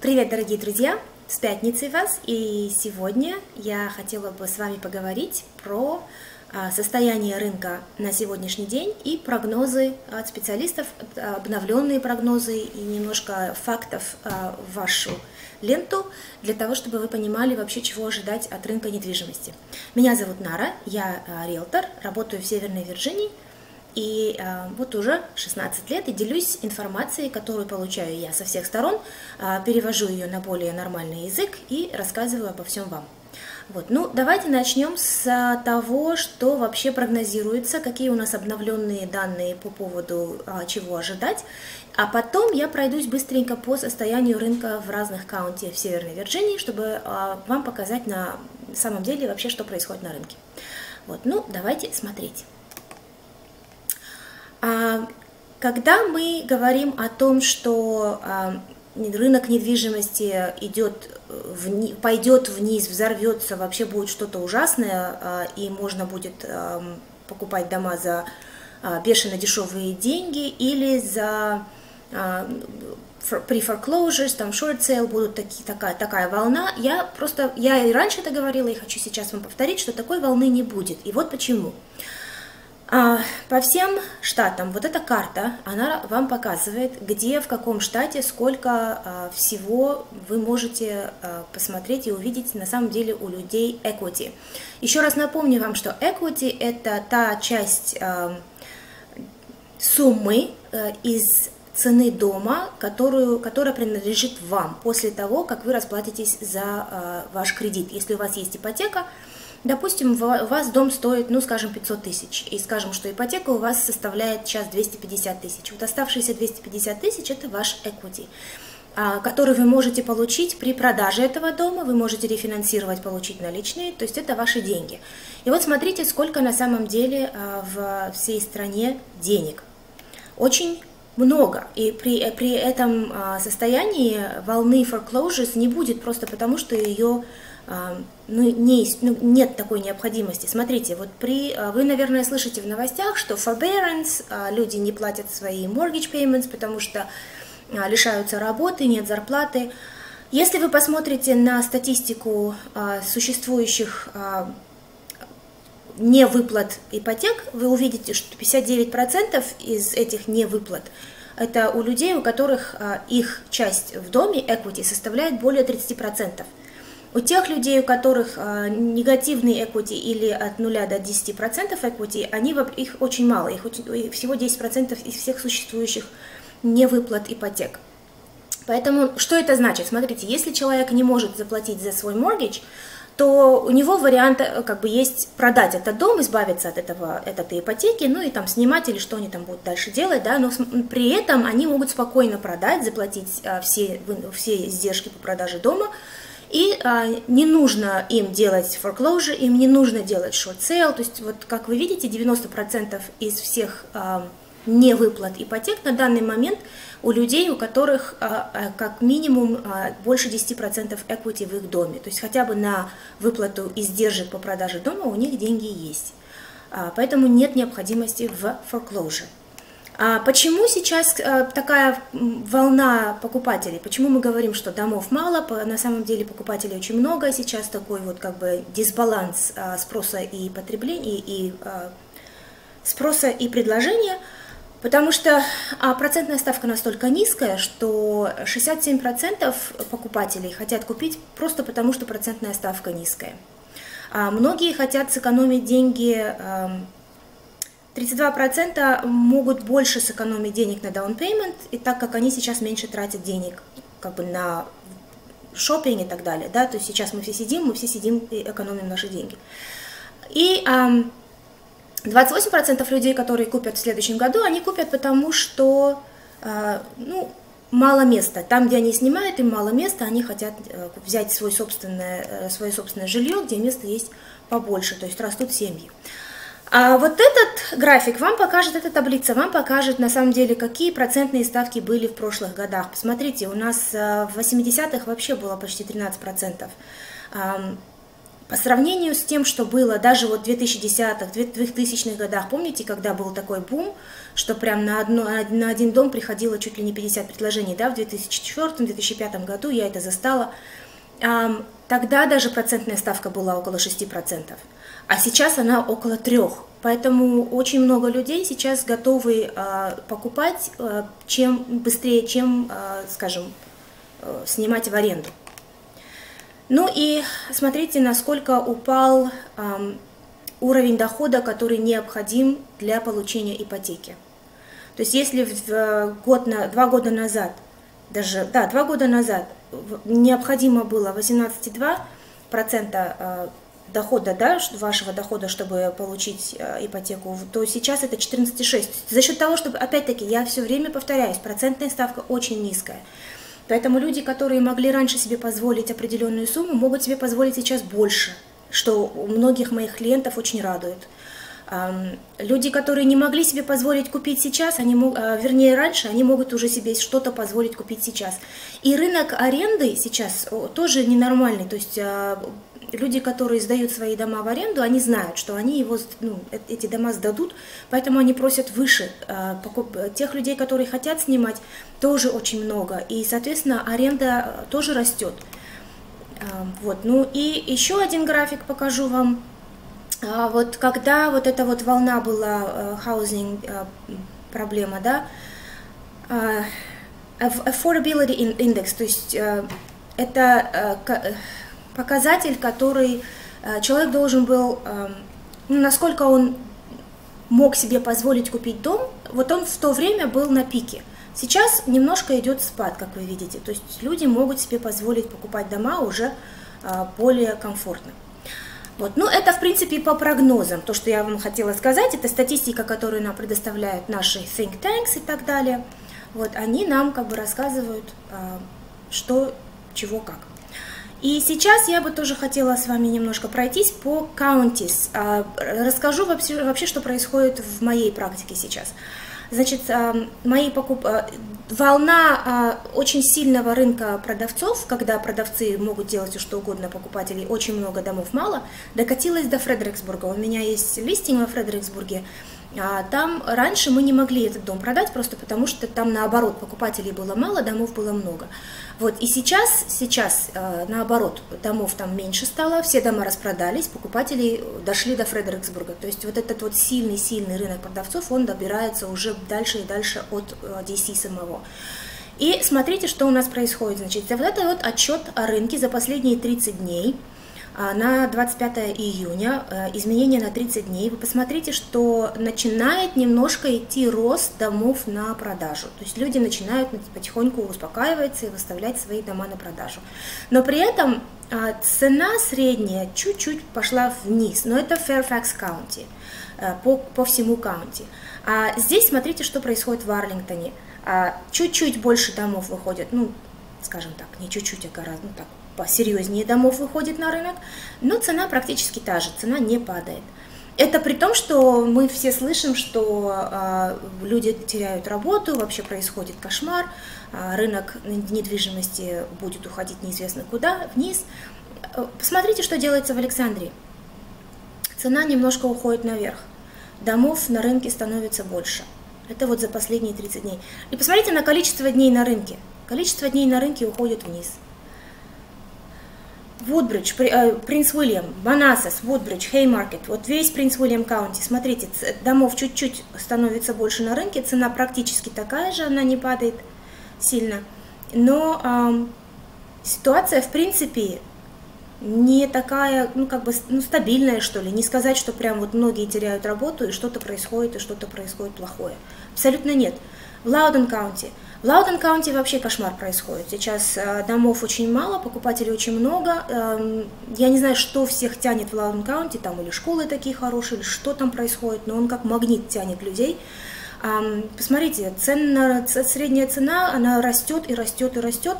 Привет, дорогие друзья! С пятницей вас! И сегодня я хотела бы с вами поговорить про а, состояние рынка на сегодняшний день и прогнозы от специалистов, обновленные прогнозы и немножко фактов а, в вашу ленту, для того, чтобы вы понимали вообще, чего ожидать от рынка недвижимости. Меня зовут Нара, я а, риэлтор, работаю в Северной Вирджинии, и э, вот уже 16 лет и делюсь информацией, которую получаю я со всех сторон, э, перевожу ее на более нормальный язык и рассказываю обо всем вам. Вот. Ну, давайте начнем с того, что вообще прогнозируется, какие у нас обновленные данные по поводу а, чего ожидать. А потом я пройдусь быстренько по состоянию рынка в разных каунте в Северной Вирджинии, чтобы а, вам показать на самом деле вообще, что происходит на рынке. Вот. Ну, давайте смотреть. А, когда мы говорим о том, что а, рынок недвижимости идет вни, пойдет вниз, взорвется, вообще будет что-то ужасное, а, и можно будет покупать дома за бешено дешевые деньги или за при foreclosures, там short sale будут такие, такая, такая волна. Я просто, я и раньше это говорила, и хочу сейчас вам повторить, что такой волны не будет. И вот почему. А, по всем штатам вот эта карта, она вам показывает, где, в каком штате, сколько а, всего вы можете а, посмотреть и увидеть на самом деле у людей equity. Еще раз напомню вам, что equity – это та часть суммы э, из цены дома, которую, которая принадлежит вам после того, как вы расплатитесь за ваш кредит. Если у вас есть ипотека – Допустим, у вас дом стоит, ну, скажем, 500 тысяч, и скажем, что ипотека у вас составляет сейчас 250 тысяч. Вот оставшиеся 250 тысяч – это ваш equity, а, который вы можете получить при продаже этого дома, вы можете рефинансировать, получить наличные, то есть это ваши деньги. И вот смотрите, сколько на самом деле а, в всей стране денег. Очень много. И при, при этом а, состоянии волны foreclosures не будет просто потому, что ее ну, не, ну, нет такой необходимости. Смотрите, вот при, а, вы, наверное, слышите в новостях, что forbearance, а, люди не платят свои mortgage payments, потому что а, лишаются работы, нет зарплаты. Если вы посмотрите на статистику существующих невыплат ипотек, вы увидите, что 59% из этих невыплат это у людей, у которых их часть в доме, equity, составляет более 30%. У тех людей, у которых э, негативный equity или от 0 до 10% equity, они, их очень мало, их всего 10% из всех существующих невыплат ипотек. Поэтому что это значит? Смотрите, если человек не может заплатить за свой mortgage, то у него вариант э, как бы есть продать этот дом, избавиться от этого, от этой ипотеки, ну и там снимать или что они там будут дальше делать, да, но при этом они могут спокойно продать, заплатить а, все, все издержки по продаже дома, и а, не нужно им делать foreclosure, им не нужно делать short sale. То есть, вот как вы видите, 90% из всех а, невыплат ипотек на данный момент у людей, у которых а, а, как минимум а, больше 10% equity в их доме. То есть хотя бы на выплату издержек по продаже дома у них деньги есть. А, поэтому нет необходимости в foreclosure. А почему сейчас э, такая волна покупателей? Почему мы говорим, что домов мало, на самом деле покупателей очень много, сейчас такой вот как бы дисбаланс а, спроса и потребления, и а, спроса и предложения, потому что процентная ставка настолько низкая, что 67% покупателей хотят купить просто потому, что процентная ставка низкая. Многие хотят сэкономить деньги 32% могут больше сэкономить денег на down payment, и так как они сейчас меньше тратят денег как бы на шопинг и так далее, да, то есть сейчас мы все сидим, мы все сидим и экономим наши деньги. И эм, 28% людей, которые купят в следующем году, они купят потому, что э, ну, мало места. Там, где они снимают, им мало места, они хотят э, взять свой собственное, э, свое собственное жилье, где места есть побольше, то есть растут семьи. А вот этот график вам покажет, эта таблица вам покажет на самом деле, какие процентные ставки были в прошлых годах. Посмотрите, у нас э, в 80-х вообще было почти 13%. по сравнению с тем, что было даже вот в 2010-х, 2000-х годах, помните, когда был такой бум, что прям на, одно, на один дом приходило чуть ли не 50 предложений, да, в 2004-2005 году я это застала, тогда даже процентная ставка была около 6%, а сейчас она около 3%. Поэтому очень много людей сейчас готовы а, покупать а, чем быстрее, чем, а, скажем, снимать в аренду. Ну и смотрите, насколько упал э, уровень дохода, который необходим для получения ипотеки. То есть если в год на, два года назад, даже, да, два года назад необходимо было 18,2% э, дохода, да, вашего дохода, чтобы получить э, ипотеку, то сейчас это 14,6%. За счет того, чтобы, опять-таки, я все время повторяюсь, процентная ставка очень низкая. Поэтому люди, которые могли раньше себе позволить определенную сумму, могут себе позволить сейчас больше, что у многих моих клиентов очень радует. Люди, которые не могли себе позволить купить сейчас, они, а, вернее раньше, они могут уже себе что-то позволить купить сейчас. И рынок аренды сейчас тоже ненормальный, то есть а, люди, которые сдают свои дома в аренду, они знают, что они его, ну, э, эти дома сдадут, поэтому они просят выше. А, тех людей, которые хотят снимать, тоже очень много. И, соответственно, аренда э, тоже растет. Вот. Ну и еще один график покажу вам. А, вот когда вот эта вот волна была, housing проблема, да, affordability index, то есть это показатель, который э, человек должен был, ну, насколько он мог себе позволить купить дом, вот он в то время был на пике. Сейчас немножко идет спад, как вы видите, то есть люди могут себе позволить покупать дома уже э, более комфортно. Вот. Ну, это, в принципе, по прогнозам. То, что я вам хотела сказать, это статистика, которую нам предоставляют наши think tanks и так далее. Вот, они нам как бы рассказывают, э, что, чего, как. И сейчас я бы тоже хотела с вами немножко пройтись по counties. А, расскажу вообще, вообще что происходит в моей практике сейчас. Значит, а, мои покуп... А, волна очень сильного рынка продавцов, когда продавцы могут делать что угодно, покупателей очень много, домов мало, докатилась до Фредериксбурга. У меня есть листинг во Фредериксбурге, а там раньше мы не могли этот дом продать, просто потому что там наоборот покупателей было мало, домов было много. Вот, и сейчас, сейчас э, наоборот, домов там меньше стало, все дома распродались, покупатели дошли до Фредериксбурга. То есть вот этот вот сильный-сильный рынок продавцов, он добирается уже дальше и дальше от DC э, самого. И смотрите, что у нас происходит. Значит, вот это вот отчет о рынке за последние 30 дней – а, на 25 июня, э, изменения на 30 дней, вы посмотрите, что начинает немножко идти рост домов на продажу. То есть люди начинают потихоньку успокаиваться и выставлять свои дома на продажу. Но при этом а, цена средняя чуть-чуть пошла вниз, но это Fairfax County, э, по, по всему каунти. А здесь смотрите, что происходит в Арлингтоне. Чуть-чуть больше домов выходят, ну, скажем так, не чуть-чуть, а гораздо, ну так, посерьезнее домов выходит на рынок, но цена практически та же, цена не падает. Это при том, что мы все слышим, что э, люди теряют работу, вообще происходит кошмар, э, рынок недвижимости будет уходить неизвестно куда, вниз. Посмотрите, что делается в Александрии. Цена немножко уходит наверх, домов на рынке становится больше. Это вот за последние 30 дней. И посмотрите на количество дней на рынке. Количество дней на рынке уходит вниз. Вудбридж, э, Принц Уильям, Банасас, Вудбридж, Хеймаркет, вот весь Принц Уильям Каунти, смотрите, домов чуть-чуть становится больше на рынке, цена практически такая же, она не падает сильно, но э, ситуация, в принципе, не такая, ну, как бы, ну, стабильная, что ли, не сказать, что прям вот многие теряют работу, и что-то происходит, и что-то происходит плохое. Абсолютно нет. В Loudoun County – в Loudoun County вообще кошмар происходит. Сейчас э, домов очень мало, покупателей очень много. Эм, я не знаю, что всех тянет в Loudoun County, там или школы такие хорошие, или что там происходит, но он как магнит тянет людей. Посмотрите, цена, средняя цена, она растет и растет и растет.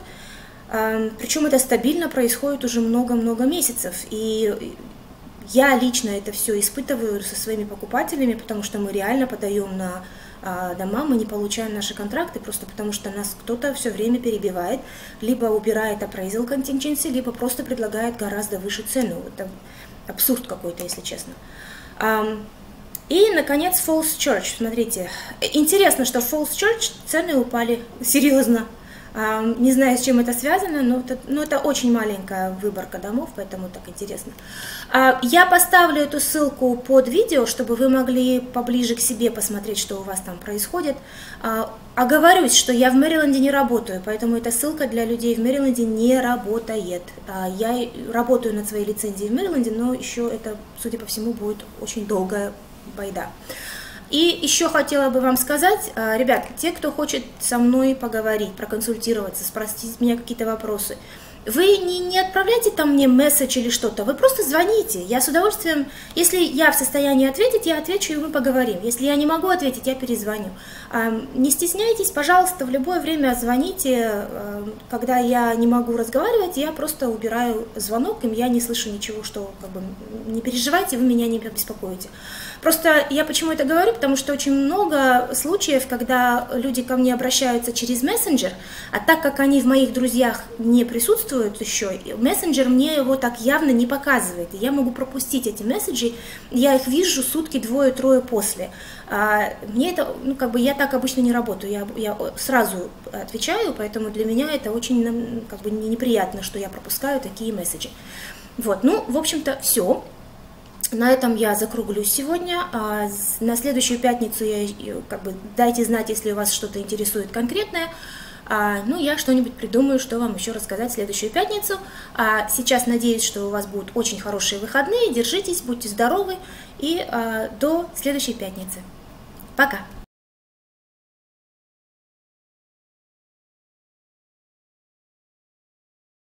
Эм, Причем это стабильно происходит уже много-много месяцев. И я лично это все испытываю со своими покупателями, потому что мы реально подаем на а, дома, мы не получаем наши контракты просто потому, что нас кто-то все время перебивает, либо убирает appraisal contingency, либо просто предлагает гораздо выше цену. Это абсурд какой-то, если честно. И, наконец, Falls Church. Смотрите, интересно, что в Falls Church цены упали серьезно. Не знаю, с чем это связано, но это, но это очень маленькая выборка домов, поэтому так интересно. А, я поставлю эту ссылку под видео, чтобы вы могли поближе к себе посмотреть, что у вас там происходит. А, оговорюсь, что я в Мэриленде не работаю, поэтому эта ссылка для людей в Мэриленде не работает. А, я работаю над своей лицензией в Мэриленде, но еще это, судя по всему, будет очень долгая байда. И еще хотела бы вам сказать, а, ребят, те, кто хочет со мной поговорить, проконсультироваться, спросить меня какие-то вопросы, вы не, не отправляйте там мне месседж или что-то, вы просто звоните. Я с удовольствием, если я в состоянии ответить, я отвечу и мы поговорим. Если я не могу ответить, я перезвоню. Не стесняйтесь, пожалуйста, в любое время звоните. Когда я не могу разговаривать, я просто убираю звонок, и я не слышу ничего, что как бы, не переживайте, вы меня не беспокоите. Просто я почему это говорю, потому что очень много случаев, когда люди ко мне обращаются через мессенджер, а так как они в моих друзьях не присутствуют еще, мессенджер мне его так явно не показывает. И я могу пропустить эти месседжи, я их вижу сутки, двое-трое после. А мне это, ну как бы я так обычно не работаю, я, я сразу отвечаю, поэтому для меня это очень как бы неприятно, что я пропускаю такие месседжи. Вот, ну, в общем-то, все. На этом я закруглюсь сегодня. А на следующую пятницу я как бы дайте знать, если у вас что-то интересует конкретное. А, ну, я что-нибудь придумаю, что вам еще рассказать в следующую пятницу. А сейчас надеюсь, что у вас будут очень хорошие выходные. Держитесь, будьте здоровы и до следующей пятницы. Пока!